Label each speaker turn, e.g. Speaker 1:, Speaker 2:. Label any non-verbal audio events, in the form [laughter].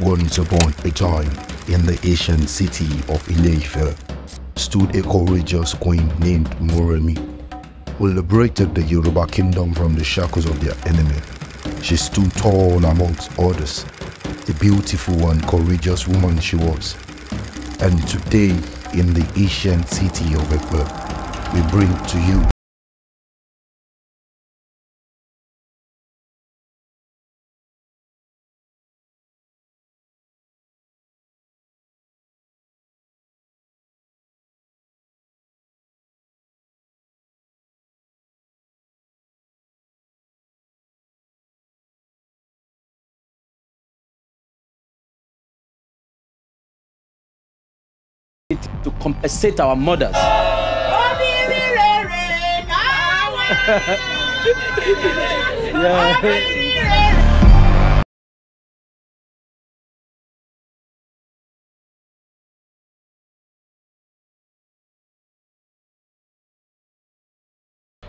Speaker 1: Once upon a time, in the ancient city of Ileife, stood a courageous queen named Moremi, who liberated the Yoruba kingdom from the shackles of their enemy. She stood tall amongst others, a beautiful and courageous woman she was. And today, in the ancient city of Epe, we bring to you
Speaker 2: to compensate our mothers. [laughs] yeah.